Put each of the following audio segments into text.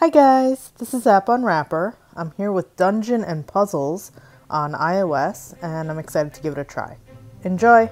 Hi guys, this is App Unwrapper. I'm here with Dungeon and Puzzles on iOS and I'm excited to give it a try. Enjoy!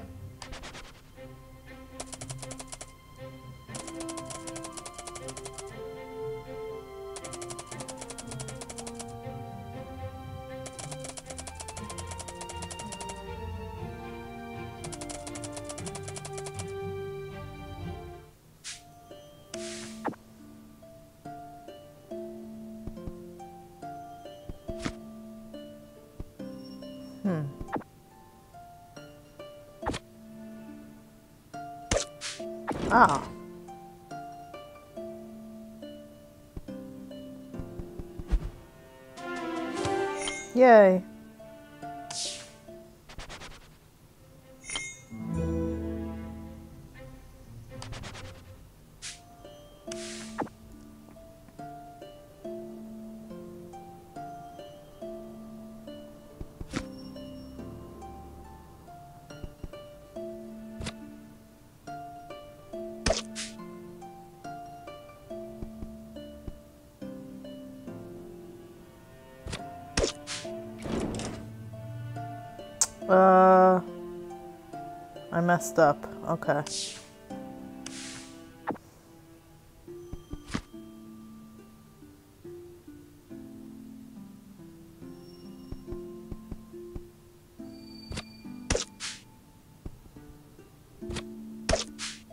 Messed up. Okay.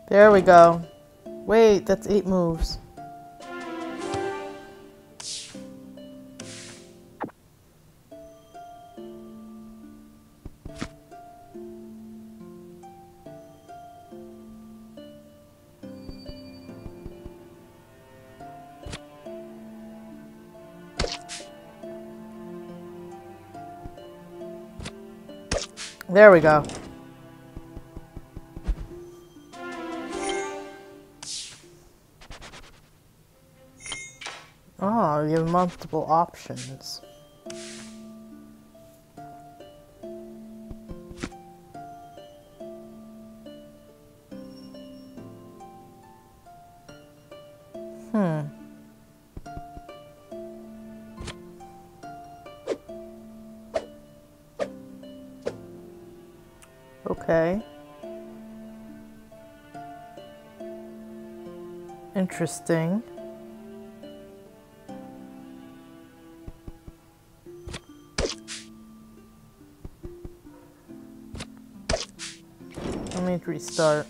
There we go. Wait, that's eight moves. There we go. Oh, you have multiple options. Interesting. Let me restart.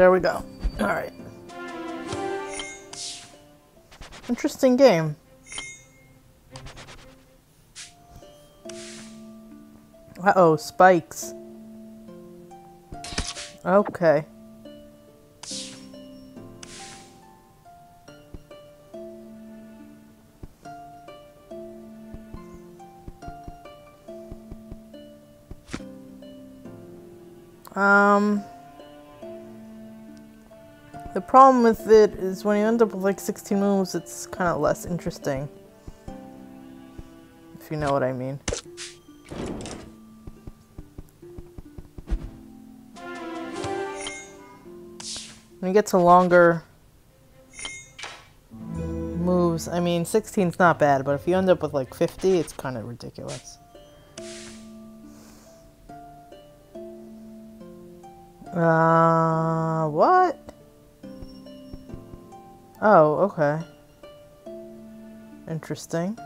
There we go. Alright. Interesting game. Uh-oh, spikes. Okay. Problem with it is when you end up with like 16 moves, it's kind of less interesting. If you know what I mean. When you get to longer moves, I mean, 16's not bad, but if you end up with like 50, it's kind of ridiculous. Uh, what? Oh, okay. Interesting.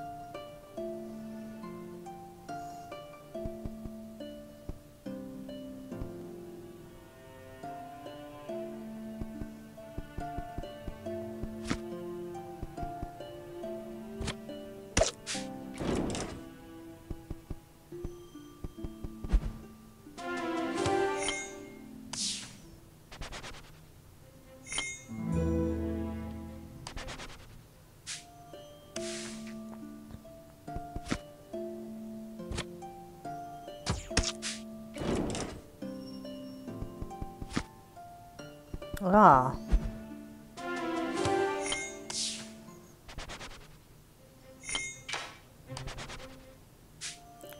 Ah.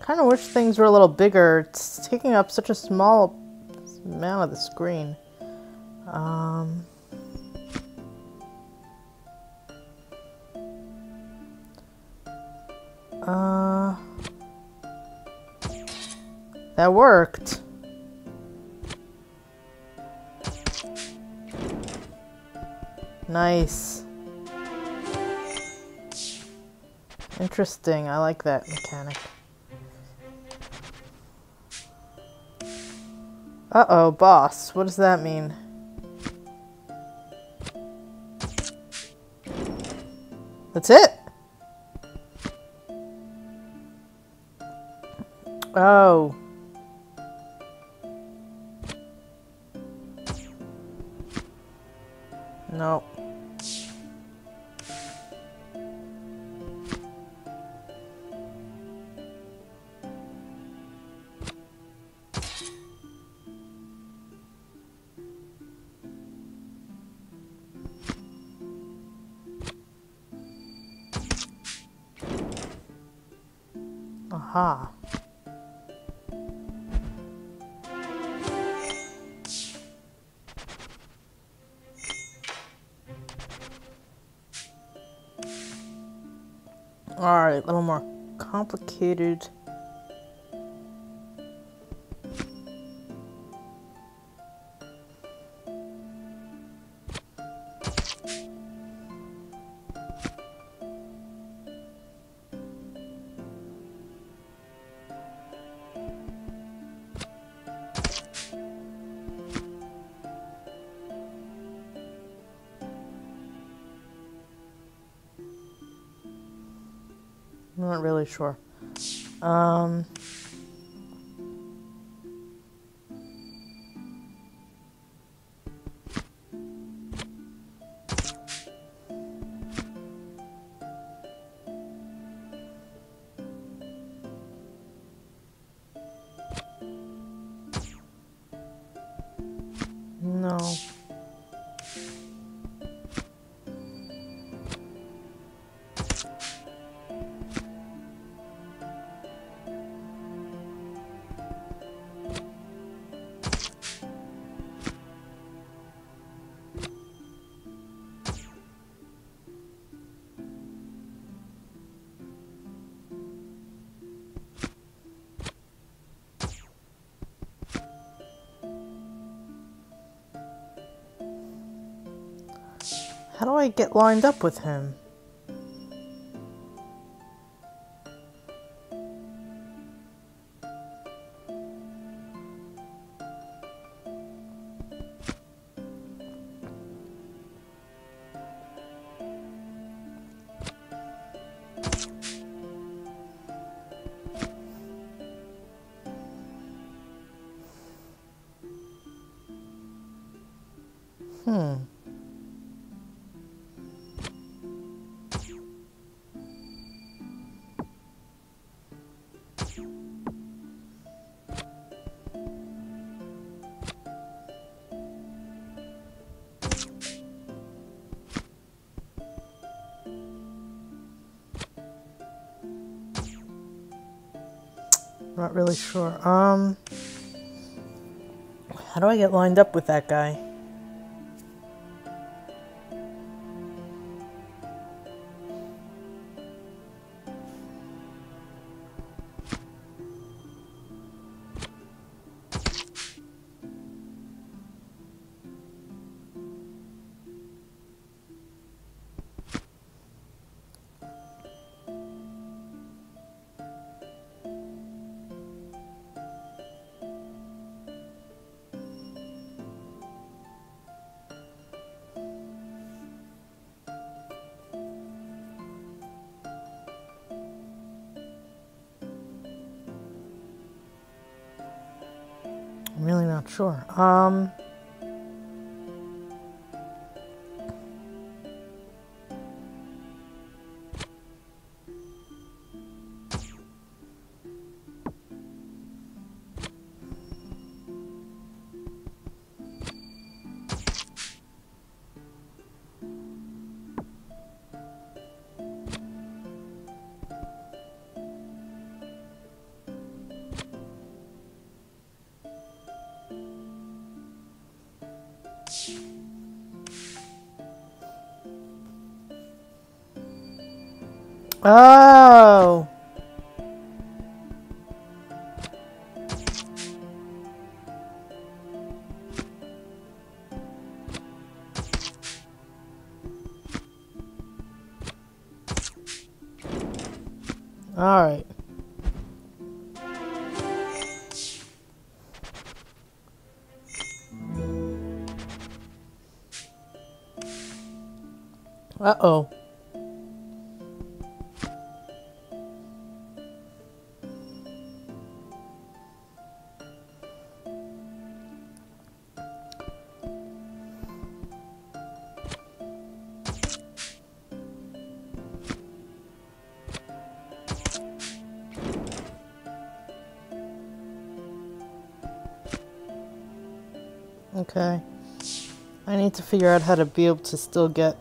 Kind of wish things were a little bigger. It's taking up such a small amount of the screen. Um, uh, that worked. Nice. Interesting. I like that mechanic. Uh-oh, boss. What does that mean? That's it? No. Aha. Complicated. Sure. Um, How do I get lined up with him? Really sure. Um, how do I get lined up with that guy? Not sure. Um, Alright. Uh-oh. To figure out how to be able to still get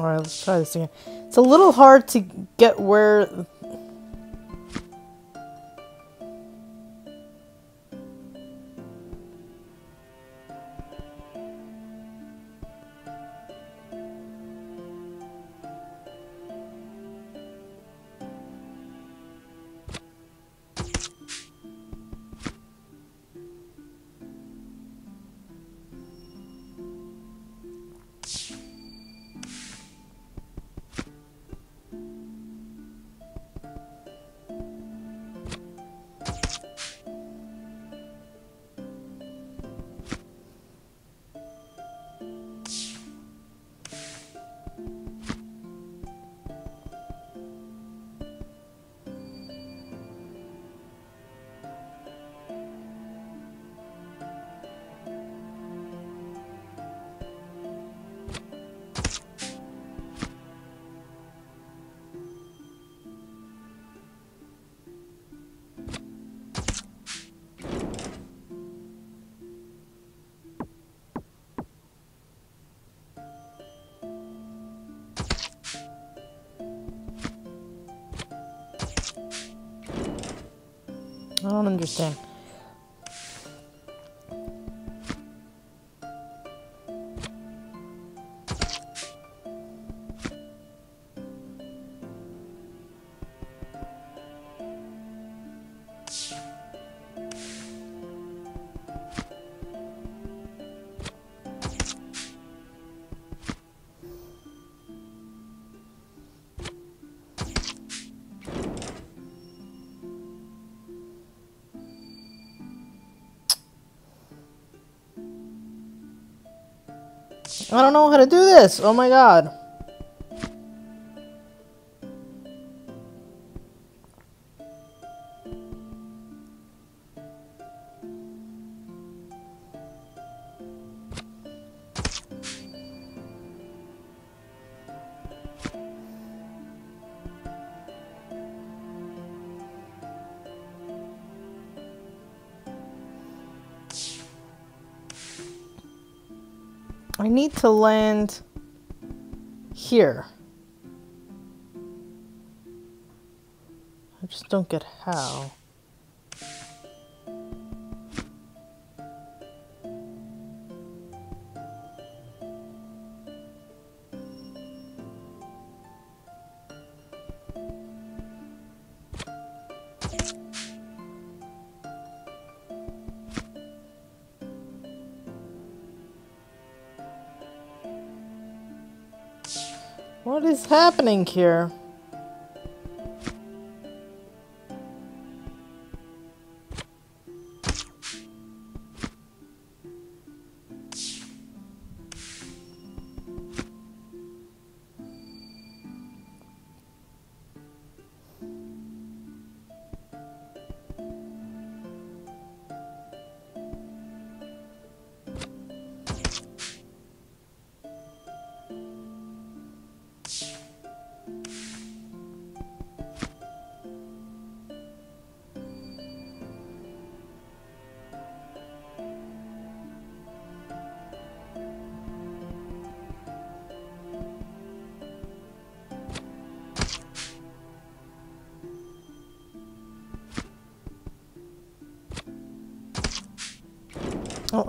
Alright, let's try this again. It's a little hard to get where... I don't understand. To do this. Oh my god. Need to land here. I just don't get how. What is happening here?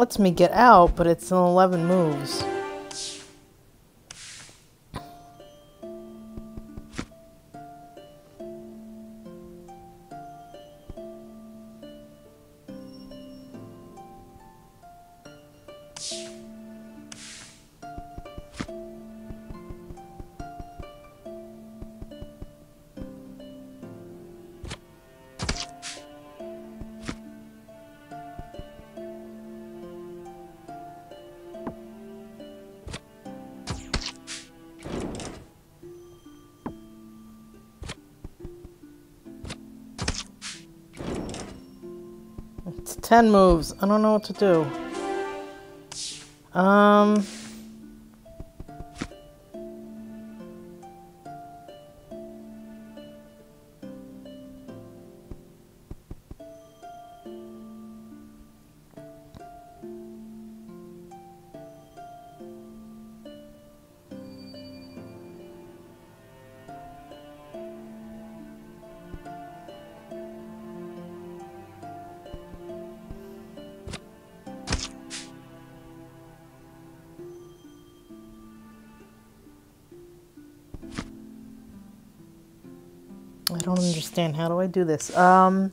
Lets me get out, but it's in 11 moves. 10 moves. I don't know what to do. Um... understand. How do I do this? Um...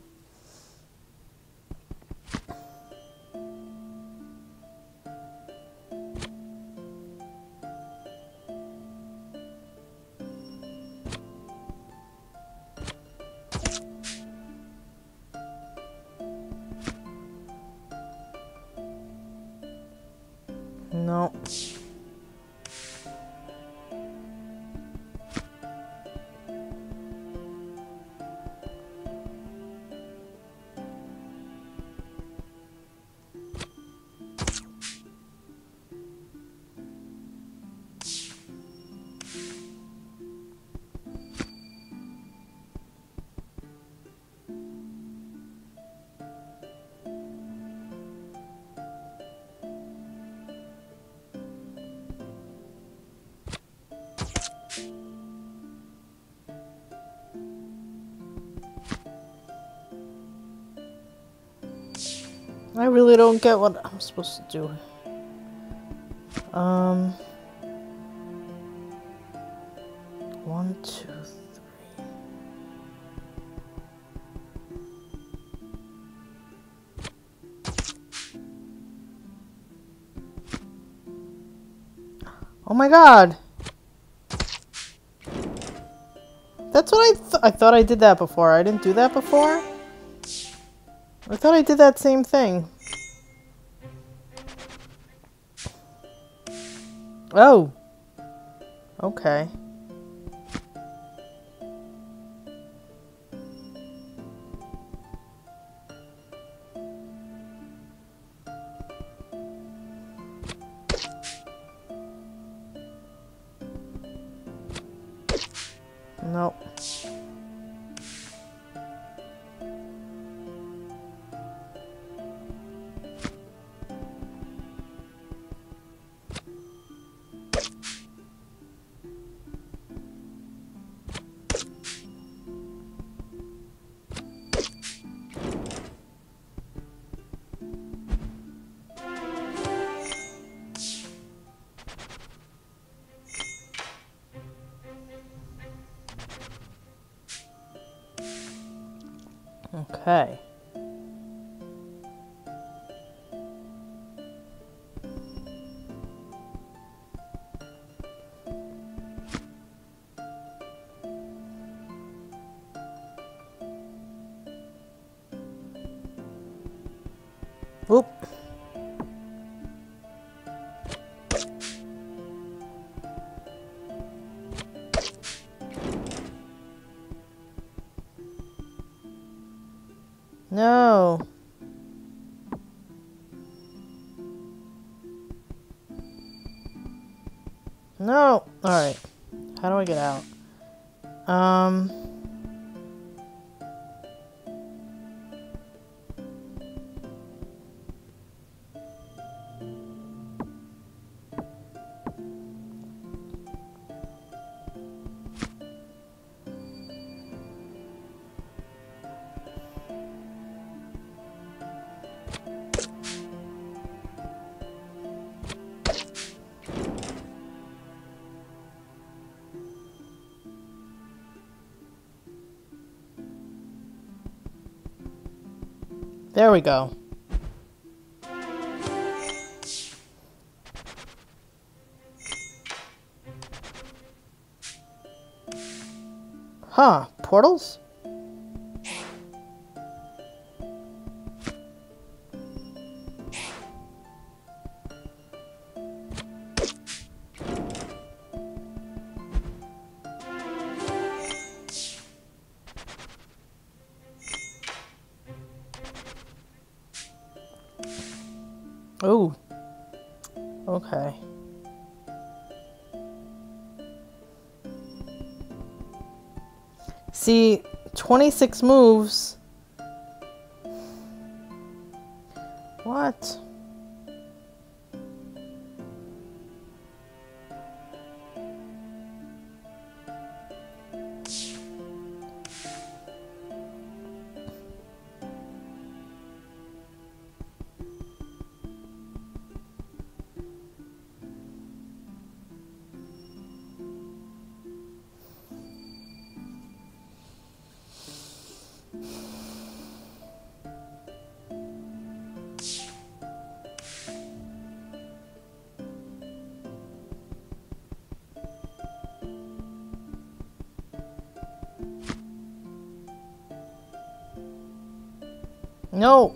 I really don't get what I'm supposed to do. Um... One, two, three. Oh my god! That's what I th I thought I did that before. I didn't do that before? I thought I did that same thing. Oh. Okay. Okay. There we go. Huh, portals? 26 moves. No.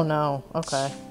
Oh no. Okay.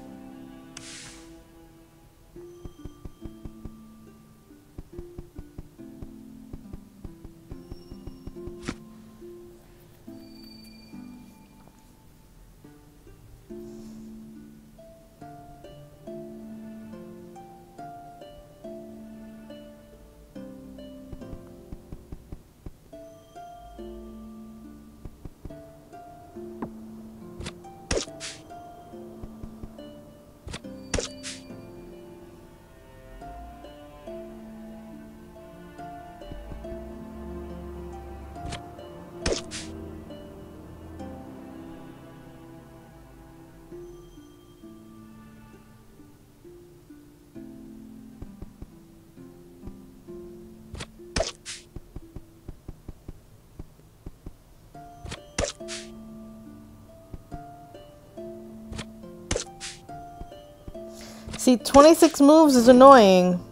See, 26 moves is annoying.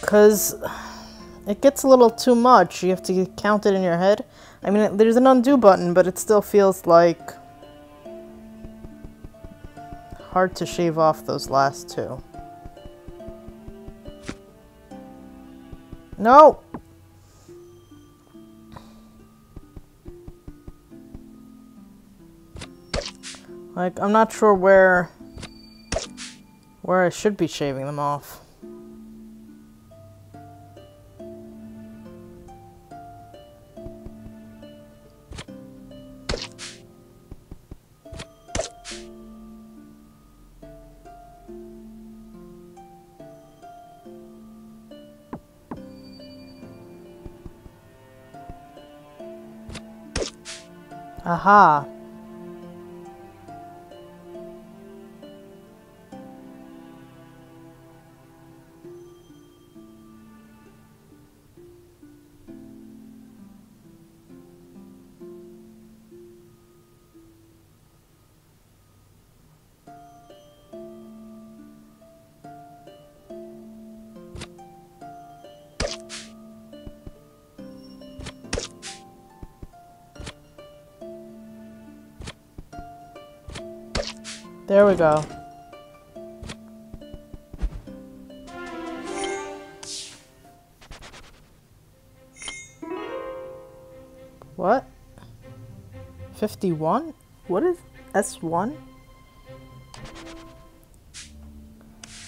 Because it gets a little too much. You have to count it in your head. I mean, there's an undo button, but it still feels like hard to shave off those last two. No! Like, I'm not sure where... where I should be shaving them off. Aha. There we go. What? 51? What is S1?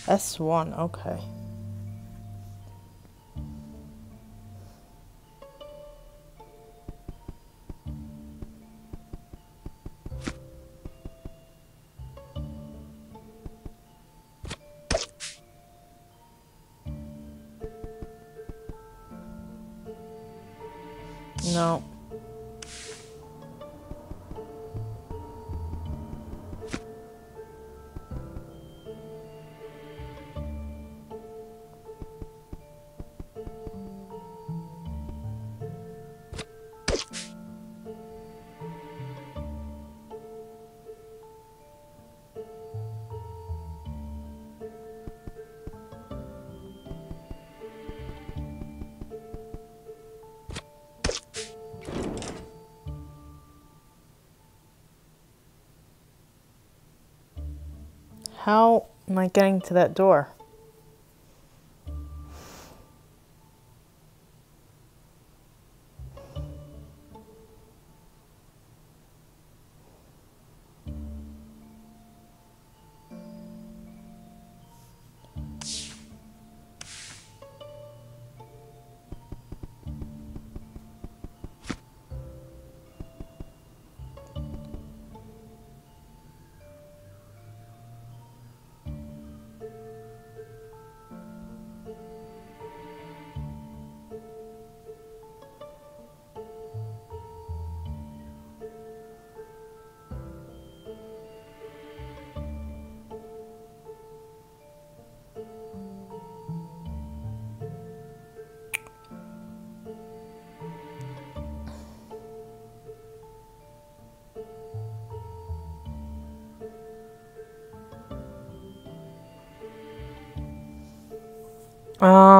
S1, okay. How am I getting to that door?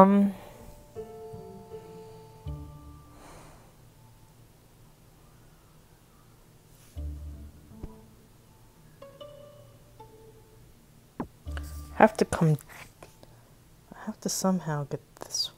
Um. Have to come. I have to somehow get this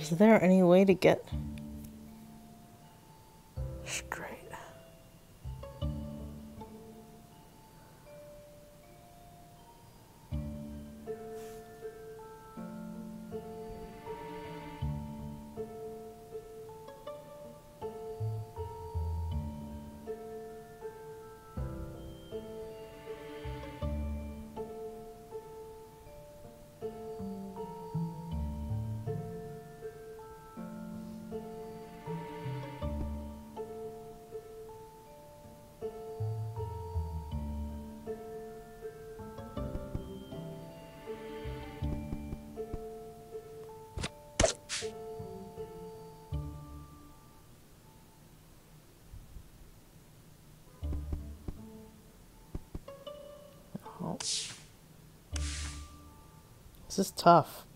Is there any way to get This is tough.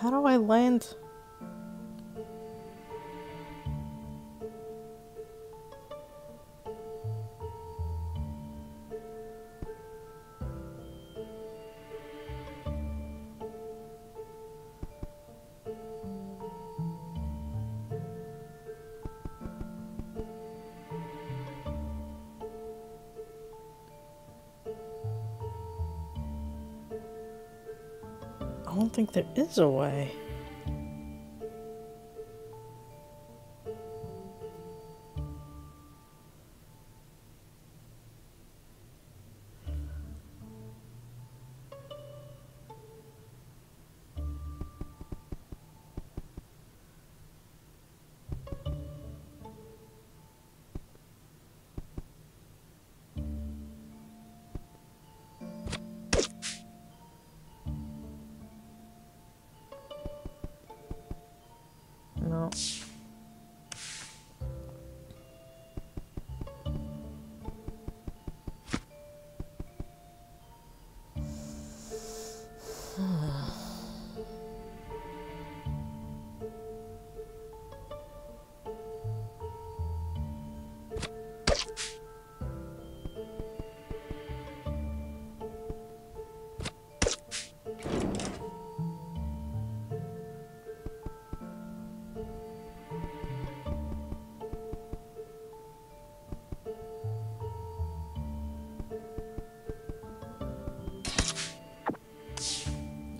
How do I land? Don't think there is a way.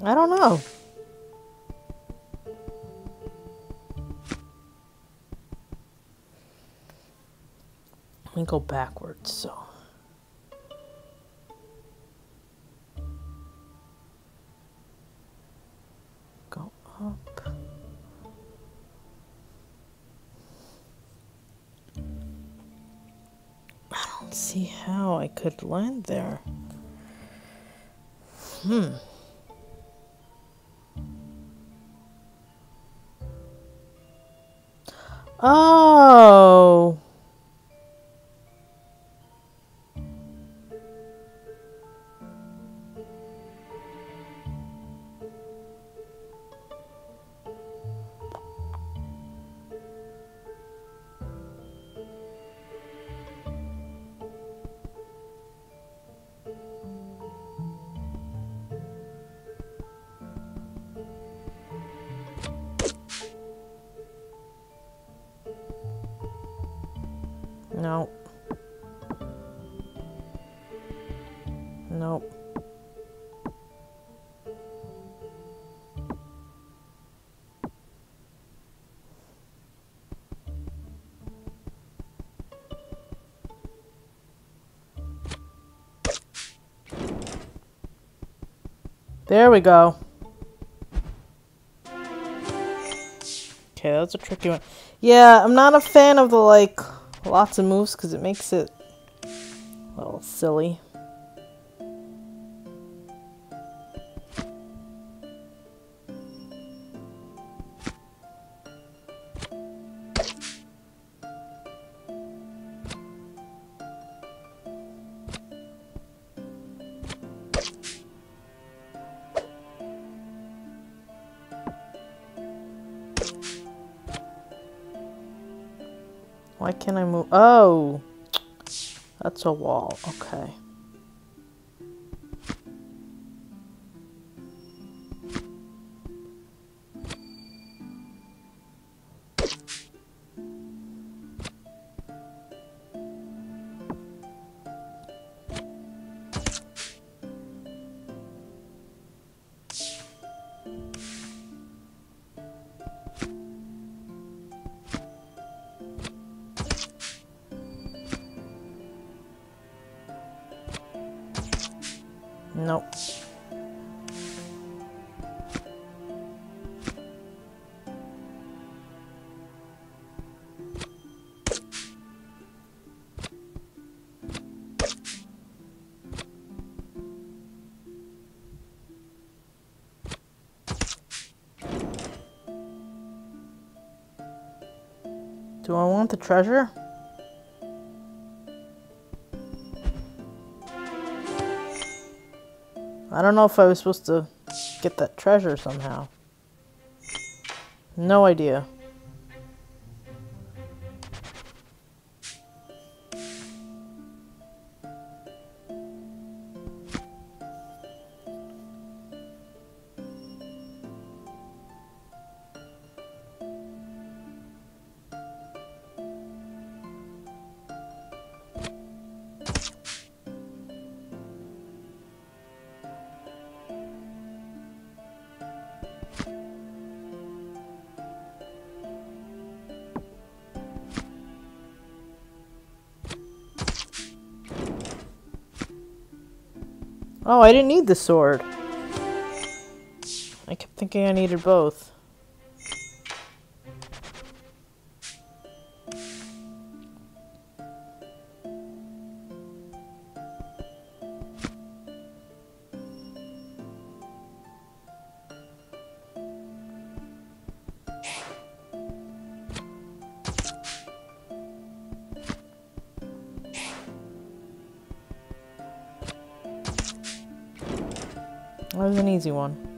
I don't know. Let me go backwards, so. Go up. I don't see how I could land there. Hmm. There we go. Okay, that's a tricky one. Yeah, I'm not a fan of the, like, lots of moves because it makes it a little silly. Oh, that's a wall. Okay. Do I want the treasure? I don't know if I was supposed to get that treasure somehow. No idea. I didn't need the sword. I kept thinking I needed both. That was an easy one.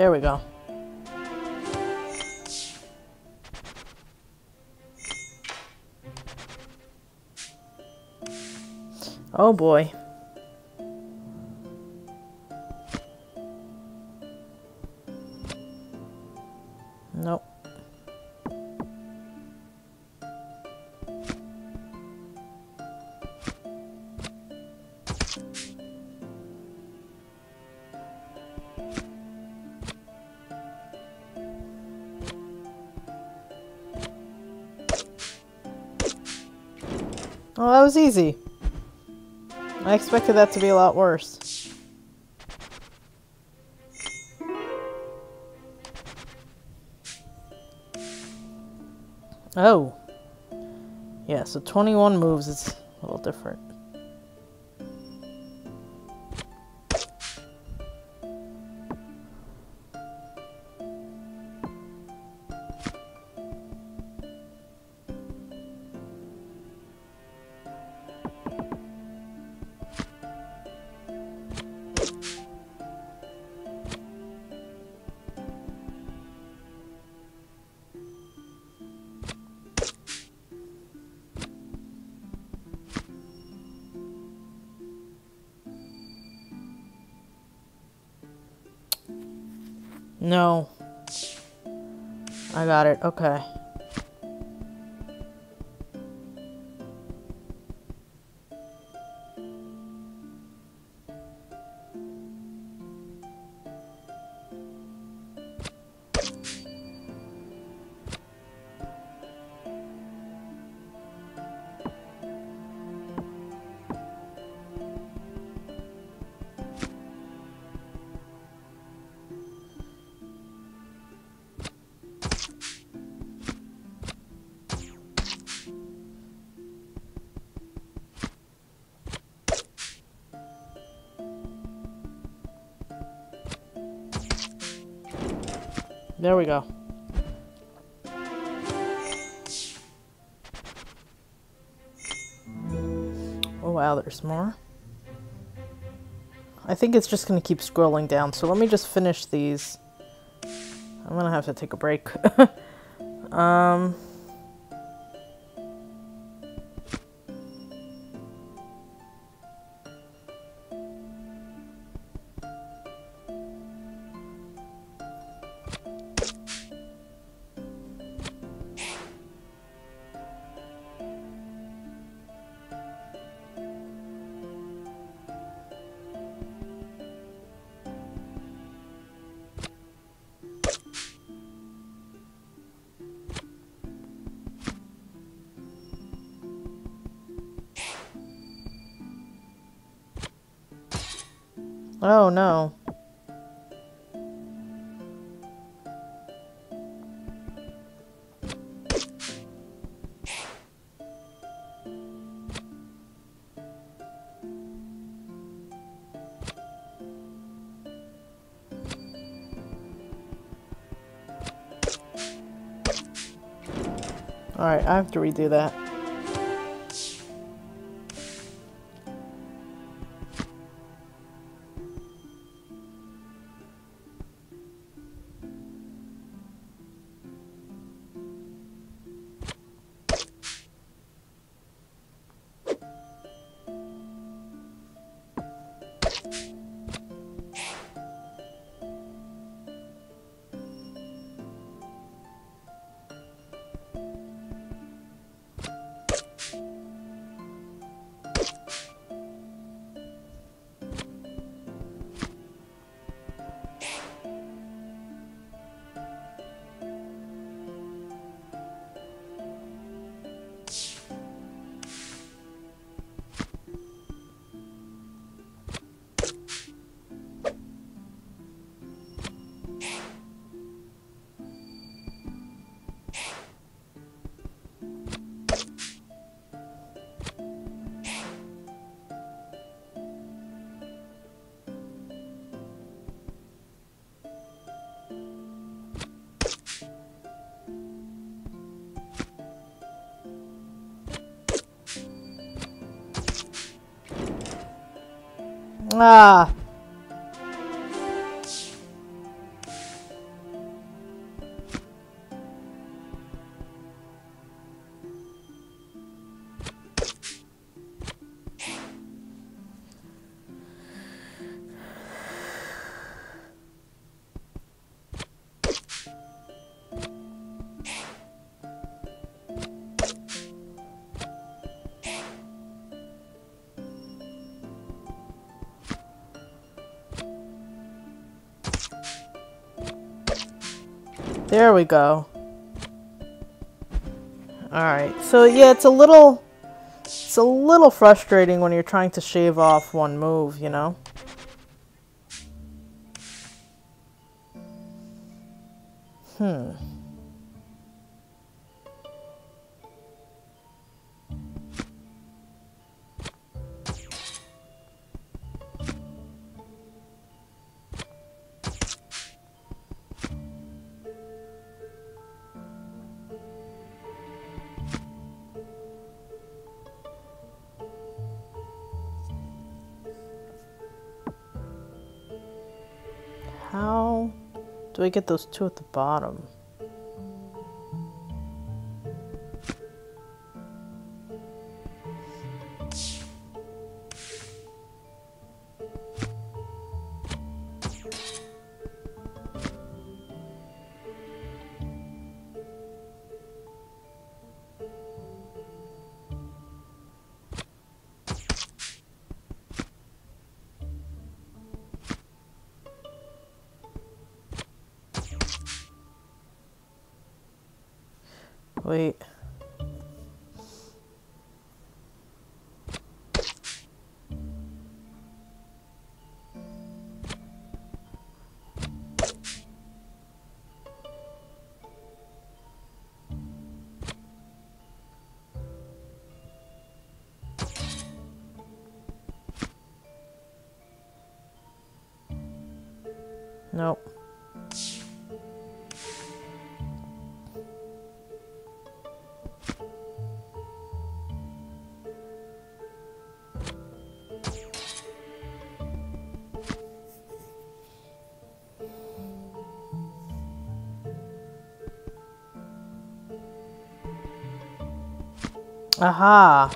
There we go. Oh boy. Nope. Oh, that was easy. I expected that to be a lot worse. Oh. Yeah, so 21 moves is a little different. Okay. There we go. Oh wow, there's more. I think it's just going to keep scrolling down. So let me just finish these. I'm going to have to take a break. um... Alright, I have to redo that. Ah. There we go. Alright, so yeah, it's a little... It's a little frustrating when you're trying to shave off one move, you know? Hmm. Do I get those two at the bottom? Wait. Nope. Aha.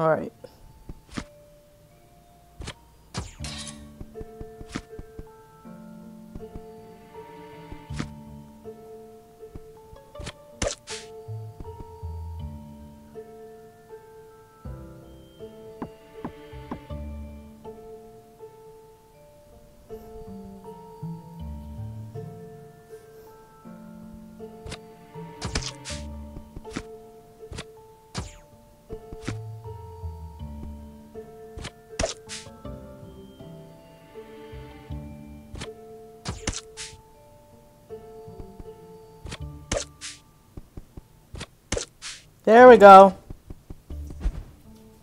Alright. There we go.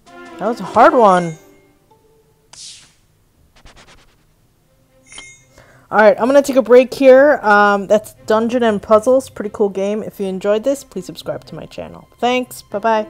That was a hard one. Alright, I'm going to take a break here. Um, that's Dungeon and Puzzles. Pretty cool game. If you enjoyed this, please subscribe to my channel. Thanks. Bye-bye.